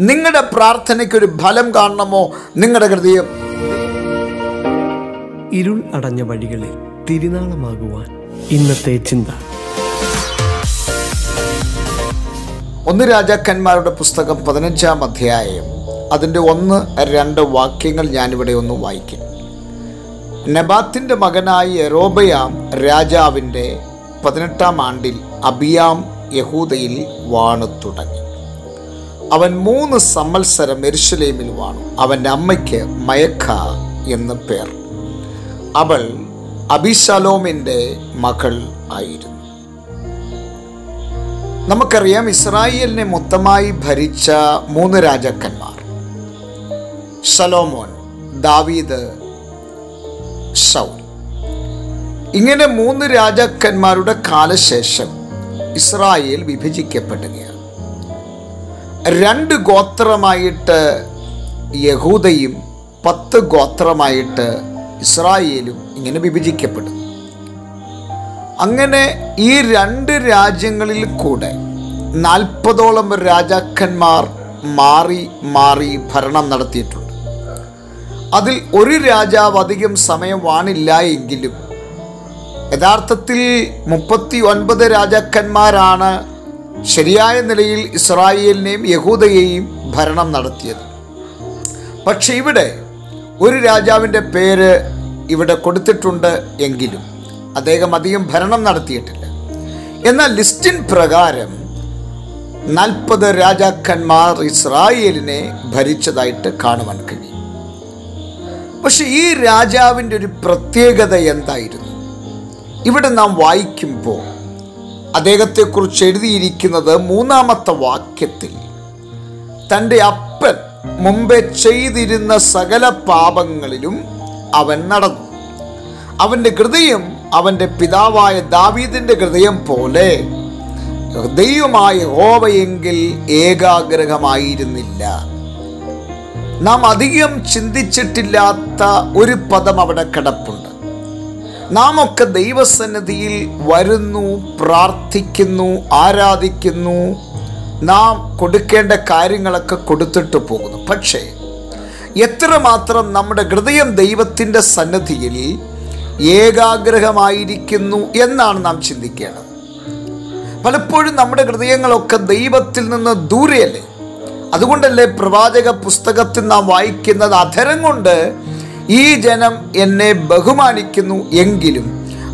നിങ്ങളുടെ പ്രാർത്ഥനയ്ക്കൊരു ഫലം കാണണമോ? നിങ്ങളുടെ ഹൃദയം. ഇരുൾ അടഞ്ഞ വഴികളിൽ തിരുനാളമാകുവാൻ ഇന്നത്തെ ചിന്ത. ഒന്ന് രാജാക്കന്മാരുടെ പുസ്തകം പതിനഞ്ചാം അധ്യായം. അതിന്റെ ഒന്ന് രണ്ട് വാക്യങ്ങൾ ഞാനിവിടെ ഒന്ന് വായിക്കും. നബാത്തിന്റെ മകനായി എറോബയാം രാജാവിന്റെ പതിനെട്ടാം ആണ്ടിൽ അബിയാം യഹൂദയിൽ വാണു തുടങ്ങി. അവൻ മൂന്ന് സമ്മത്സരം എരുശലേമിൽ വാണു. അവന്റെ അമ്മയ്ക്ക് മയക്ക എന്ന് പേർ. അവൾ അബിശലോമിന്റെ മകൾ ആയിരുന്നു. നമുക്കറിയാം ഇസ്രായേലിനെ മൊത്തമായി ഭരിച്ച മൂന്ന് രാജാക്കന്മാർ. സലോമോൻ ദാവീദ് ഷൗൽ ഇങ്ങനെ മൂന്ന് രാജാക്കന്മാരുടെ കാലശേഷം ഇസ്രായേൽ വിഭജിക്കപ്പെടുകയാണ്. രണ്ട് ഗോത്രമായിട്ട് യഹൂദയും പത്ത് ഗോത്രമായിട്ട് ഇസ്രായേലും ഇങ്ങനെ വിഭജിക്കപ്പെടുന്നു. അങ്ങനെ ഈ രണ്ട് രാജ്യങ്ങളിൽ കൂടെ നാൽപ്പതോളം രാജാക്കന്മാർ മാറി മാറി ഭരണം നടത്തിയിട്ടുണ്ട്. അതിൽ ഒരു രാജാവ് അധികം സമയം വാണില്ല എങ്കിലും യഥാർത്ഥത്തിൽ മുപ്പത്തി ഒൻപത് രാജാക്കന്മാരാണ് ശരിയായ നിലയിൽ ഇസ്രായേലിനെയും യഹൂദയെയും ഭരണം നടത്തിയത്. പക്ഷെ ഇവിടെ ഒരു രാജാവിന്റെ പേര് ഇവിടെ കൊടുത്തിട്ടുണ്ട് എങ്കിലും അദ്ദേഹം അധികം ഭരണം നടത്തിയിട്ടില്ല. എന്നാൽ ലിസ്റ്റിൻ പ്രകാരം നാൽപ്പത് രാജാക്കന്മാർ ഇസ്രായേലിനെ ഭരിച്ചതായിട്ട് കാണുവാൻ കഴിയും. പക്ഷെ ഈ രാജാവിന്റെ ഒരു പ്രത്യേകത എന്തായിരുന്നു? ഇവിടെ നാം വായിക്കുമ്പോൾ അദ്ദേഹത്തെക്കുറിച്ച് എഴുതിയിരിക്കുന്നത് മൂന്നാമത്തെ വാക്യത്തിൽ. തന്റെ അപ്പൻ മുമ്പേ ചെയ്തിരുന്ന സകല പാപങ്ങളിലും അവൻ നടന്നു. അവന്റെ ഹൃദയം അവന്റെ പിതാവായ ദാവീദിന്റെ ഹൃദയം പോലെ ഹൃദയമായ ഹോവയെങ്കിൽ ഏകാഗ്രഹമായിരുന്നില്ല. നാം അധികം ചിന്തിച്ചിട്ടില്ലാത്ത ഒരു പദം അവിടെ കിടപ്പുണ്ട്. നാം ഒക്കെ ദൈവസന്നിധിയിൽ വരുന്നു പ്രാർത്ഥിക്കുന്നു ആരാധിക്കുന്നു. നാം കൊടുക്കേണ്ട കാര്യങ്ങളൊക്കെ കൊടുത്തിട്ട് പോകുന്നു. പക്ഷേ എത്രമാത്രം നമ്മുടെ ഹൃദയം ദൈവത്തിന്റെ സന്നിധിയിൽ ഏകാഗ്രഹമായിരിക്കുന്നു എന്നാണ് നാം ചിന്തിക്കേണ്ടത്. പലപ്പോഴും നമ്മുടെ ഹൃദയങ്ങളൊക്കെ ദൈവത്തിൽ നിന്ന് ദൂരെയല്ലേ? അതുകൊണ്ടല്ലേ പ്രവാചക പുസ്തകത്തിൽ നാം വായിക്കുന്നത് അധരം കൊണ്ട് ഈ ജനം എന്നെ ബഹുമാനിക്കുന്നു എങ്കിലും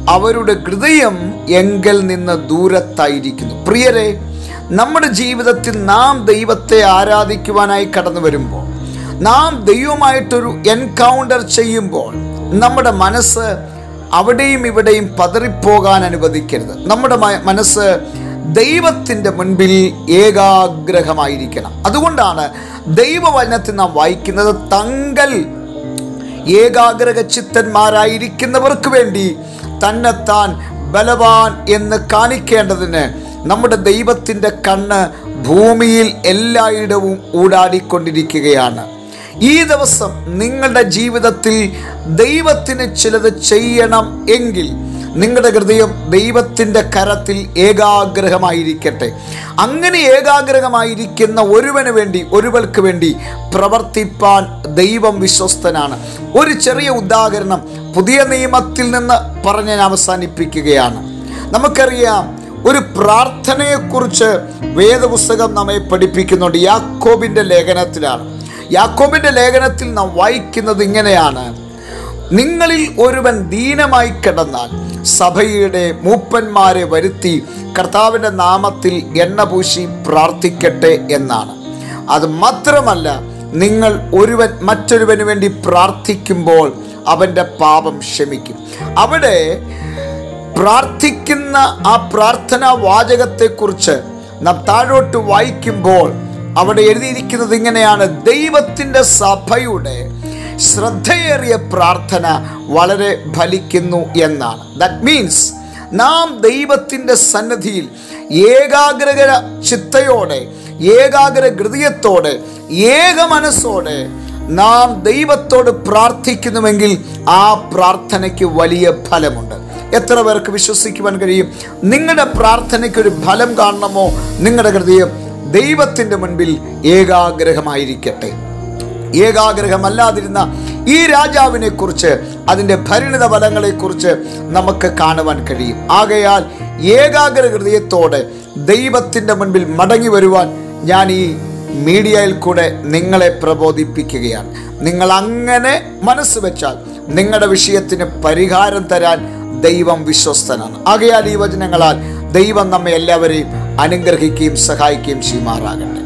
അവരുടെ ഹൃദയം എങ്കിൽ നിന്ന് ദൂരത്തായിരിക്കുന്നു. പ്രിയരെ നമ്മുടെ ജീവിതത്തിൽ നാം ദൈവത്തെ ആരാധിക്കുവാനായി കടന്നു വരുമ്പോൾ നാം ദൈവമായിട്ടൊരു എൻകൗണ്ടർ ചെയ്യുമ്പോൾ നമ്മുടെ മനസ്സ് അവിടെയും ഇവിടെയും പതറിപ്പോകാൻ അനുവദിക്കരുത്. നമ്മുടെ മനസ്സ് ദൈവത്തിന്റെ മുൻപിൽ ഏകാഗ്രഹമായിരിക്കണം. അതുകൊണ്ടാണ് ദൈവവചനത്തിൽ നാം വായിക്കുന്നത് തങ്കൽ ഏകാഗ്രഹ ചിത്തന്മാരായിരിക്കുന്നവർക്ക് വേണ്ടി തന്നെത്താൻ ബലവാൻ എന്ന് കാണിക്കേണ്ടതിന് നമ്മുടെ ദൈവത്തിന്റെ കണ്ണ് ഭൂമിയിൽ എല്ലായിടവും ഊടാടിക്കൊണ്ടിരിക്കുകയാണ്. ഈ ദിവസം നിങ്ങളുടെ ജീവിതത്തിൽ ദൈവത്തിന് ചിലത് ചെയ്യണം എങ്കിൽ നിങ്ങളുടെ ഹൃദയം ദൈവത്തിന്റെ കരത്തിൽ ഏകാഗ്രഹമായിരിക്കട്ടെ. അങ്ങനെ ഏകാഗ്രഹമായിരിക്കുന്ന ഒരുവന് വേണ്ടി ഒരുവൾക്ക് വേണ്ടി പ്രവർത്തിപ്പാൻ ദൈവം വിശ്വസ്തനാണ്. ഒരു ചെറിയ ഉദാഹരണം പുതിയ നിയമത്തിൽ നിന്ന് പറഞ്ഞ് ഞാൻ അവസാനിപ്പിക്കുകയാണ്. നമുക്കറിയാം ഒരു പ്രാർത്ഥനയെക്കുറിച്ച് വേദപുസ്തകം നമ്മെ പഠിപ്പിക്കുന്നുണ്ട്. യാക്കോബിന്റെ ലേഖനത്തിലാണ്. യാക്കോബിന്റെ ലേഖനത്തിൽ നാം വായിക്കുന്നത് ഇങ്ങനെയാണ്. നിങ്ങളിൽ ഒരുവൻ ദീനമായി കിടന്നാൽ സഭയുടെ മൂപ്പന്മാരെ വരുത്തി കർത്താവിന്റെ നാമത്തിൽ എണ്ണ പൂശി പ്രാർത്ഥിക്കട്ടെ എന്നാണ്. അത് മാത്രമല്ല നിങ്ങൾ ഒരുവൻ മറ്റൊരുവന് വേണ്ടി പ്രാർത്ഥിക്കുമ്പോൾ അവന്റെ പാപം ക്ഷമിക്കും. അവിടെ പ്രാർത്ഥിക്കുന്ന ആ പ്രാർത്ഥനാ വാചകത്തെക്കുറിച്ച് നാം താഴോട്ട് വായിക്കുമ്പോൾ അവിടെ എഴുതിയിരിക്കുന്നത് ഇങ്ങനെയാണ്. ദൈവത്തിന്റെ സഭയുടെ ശ്രദ്ധയേറിയ പ്രാർത്ഥന വളരെ ഫലിക്കുന്നു എന്നാണ്. ദാറ്റ് മീൻസ് നാം ദൈവത്തിന്റെ സന്നദ്ധിയിൽ ഏകാഗ്ര ചിത്തയോടെ ഏകാഗ്ര ഹൃദയത്തോടെ ഏക മനസ്സോടെ നാം ദൈവത്തോട് പ്രാർത്ഥിക്കുന്നുവെങ്കിൽ ആ പ്രാർത്ഥനയ്ക്ക് വലിയ ഫലമുണ്ട്. എത്ര പേർക്ക് വിശ്വസിക്കുവാൻ കഴിയും? നിങ്ങളുടെ പ്രാർത്ഥനയ്ക്ക് ഒരു ഫലം കാണണമോ? നിങ്ങളുടെ ഹൃദയം ദൈവത്തിന്റെ മുൻപിൽ ഏകാഗ്രഹമായിരിക്കട്ടെ. ഏകാഗ്രഹമല്ലാതിരുന്ന ഈ രാജാവിനെ കുറിച്ച് അതിന്റെ ഭരിണിത ഫലങ്ങളെക്കുറിച്ച് നമുക്ക് കാണുവാൻ കഴിയും. ആകയാൽ ഏകാഗ്ര ഹൃദയത്തോടെ ദൈവത്തിന്റെ മുൻപിൽ മടങ്ങി വരുവാൻ ഞാൻ ഈ മീഡിയയിൽ കൂടെ നിങ്ങളെ പ്രബോധിപ്പിക്കുകയാണ്. നിങ്ങൾ അങ്ങനെ മനസ്സ് വെച്ചാൽ നിങ്ങളുടെ വിഷയത്തിന് പരിഹാരം തരാൻ ദൈവം വിശ്വസ്തനാണ്. ആകയാൽ ഈ വചനങ്ങളാൽ ദൈവം നമ്മെ എല്ലാവരെയും അനുഗ്രഹിക്കുകയും സഹായിക്കുകയും ചെയ്യുമാറാകട്ടെ.